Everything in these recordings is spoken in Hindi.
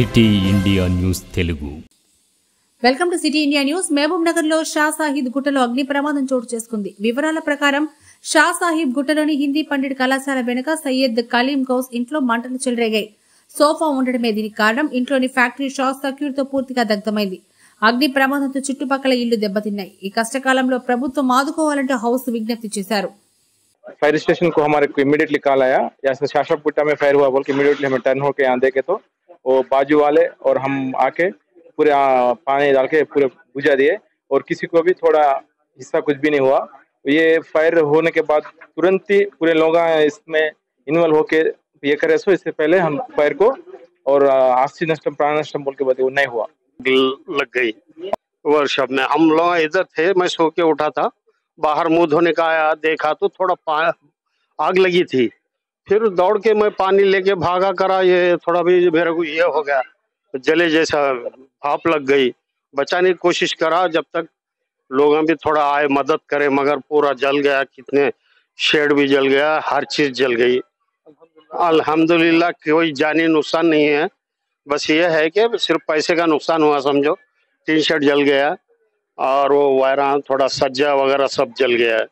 city India news Telugu welcome to city India news Mahabubnagar లో షా సాహిద్ గుట్టలో అగ్ని ప్రమాదం చోటు చేసుకుంది వివరాల ప్రకారం షా సాహిబ్ గుట్టలోని హిందీ పండిట్ కళాశాల వెనుక సయ్యద్ కలీం గౌస్ ఇంట్లో మంటలు చెలరేగాయి సోఫా ఉండడమే దీనికి కారణం ఇంట్లోని ఫ్యాక్టరీ షార్ట్ సర్క్యూట్ తో పూర్తిగా దగ్ధమైంది అగ్ని ప్రమాదంతో చుట్టుపక్కల ఇళ్లు దెబ్బతిన్నాయి ఈ కష్టకాలంలో ప్రభుత్వం ఆదుకోవాలంటూ హౌస్ విజ్ఞప్తి చేశారు फायर स्टेशन को हमारे को इमीडिएटली कॉल आया यहाँ से शासक गुट्टा में फायर हुआ बोल के इमीडिएटली हमें टर्न होके यहाँ देखे तो वो बाजू वाले और हम आके पूरे पानी डाल के पूरे बुझा दिए और किसी को भी थोड़ा हिस्सा कुछ भी नहीं हुआ। ये फायर होने के बाद तुरंत ही पूरे लोग इसमें इन्वॉल्व होके ये करे। सो इससे पहले हम फायर को और आस्ती नष्टम प्राण नष्टम बोल के बताए वो नहीं हुआ। लग गई। वर्कशॉप में, हम लोग इधर थे, मैं सो के उठा था। बाहर मुँह धोने का आया, देखा तो थोड़ा आग लगी थी। फिर दौड़ के मैं पानी लेके भागा करा, ये थोड़ा भी मेरे को ये हो गया, जले जैसा भाप लग गई। बचाने की कोशिश करा, जब तक लोग भी थोड़ा आए, मदद करे, मगर पूरा जल गया, कितने शेड भी जल गया, हर चीज़ जल गई। अल्हम्दुलिल्लाह, कोई जानी नुकसान नहीं है। बस ये है कि सिर्फ़ पैसे का नुकसान हुआ, समझो। टी शर्ट जल गया, और वो वायरा थोड़ा सज्जा वगैरह सब जल गया है।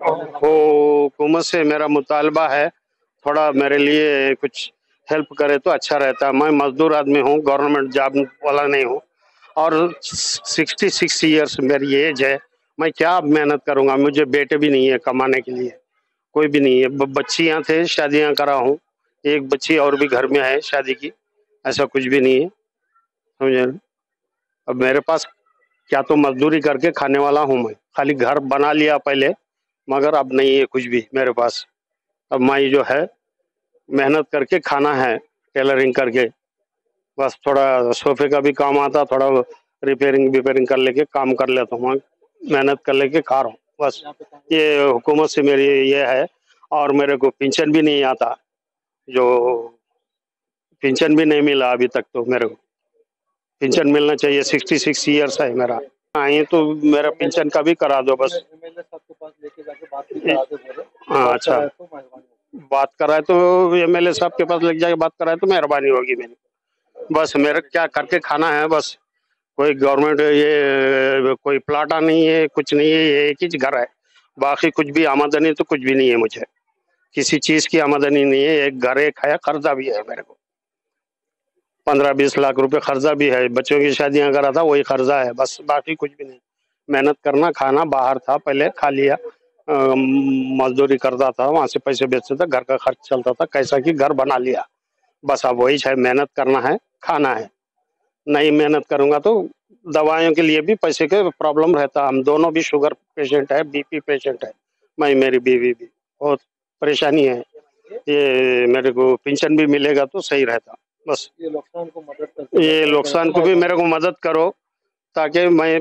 हुकूमत से मेरा मुतालबा है। थोड़ा मेरे लिए कुछ हेल्प करे तो अच्छा रहता। मैं मजदूर आदमी हूँ, गवर्नमेंट जॉब वाला नहीं हूँ। और सिक्सटी सिक्स ईयर्स मेरी एज है। मैं क्या मेहनत करूँगा? मुझे बेटे भी नहीं है कमाने के लिए। कोई भी नहीं है। बच्चियाँ थे शादियाँ करा हूँ। एक बच्ची और भी घर में है शादी की। ऐसा कुछ भी नहीं है। समझे? अब मेरे पास क्या तो मजदूरी करके खाने वाला हूँ मैं। खाली घर बना लिया पहले। मगर अब नहीं है कुछ भी मेरे पास। अब मैं जो है, मेहनत करके खाना है टेलरिंग करके। बस थोड़ा सोफे का भी काम आता, थोड़ा रिपेयरिंग विपेयरिंग कर लेके काम कर लेता हूँ। मेहनत कर लेके खा रहा हूँ, बस। ये हुकूमत से मेरी ये है, और मेरे को पेंशन भी नहीं आता। जो पेंशन भी नहीं मिला अभी तक तो मेरे को। पेंशन मिलना चाहिए सिक्सटी सिक्स ईयर्स है मेरा। हाँ ये तो मेरा पेंशन का भी करा दो बस। हाँ अच्छा। बात कराए तो एम एल ए साहब के पास लेके जाके बात कराए तो मेहरबानी होगी मेरी। बस मेरा क्या करके खाना है, बस। कोई गवर्नमेंट ये, कोई प्लाटा नहीं है, कुछ नहीं है, ये एक ही घर है। बाकी कुछ भी आमदनी तो कुछ भी नहीं है मुझे। किसी चीज़ की आमदनी नहीं है, एक घर, एक है, कर्जा भी है मेरे को। पंद्रह बीस लाख रुपए कर्जा भी है, बच्चों की शादियाँ करा था, वही कर्जा है, बस। बाकी कुछ भी नहीं। मेहनत करना, खाना, बाहर था पहले, खा लिया। मजदूरी करता था वहाँ से पैसे बेचता था घर का खर्च चलता था कैसा कि घर बना लिया। बस अब वही है मेहनत करना है खाना है। नहीं मेहनत करूँगा तो दवाइयों के लिए भी पैसे के प्रॉब्लम रहता। हम दोनों भी शुगर पेशेंट है बीपी पेशेंट है मैं मेरी बीवी भी। बहुत परेशानी है। ये मेरे को पेंशन भी मिलेगा तो सही रहता बस। ये नुकसान को मदद ये नुकसान को भी मेरे को मदद करो ताकि मैं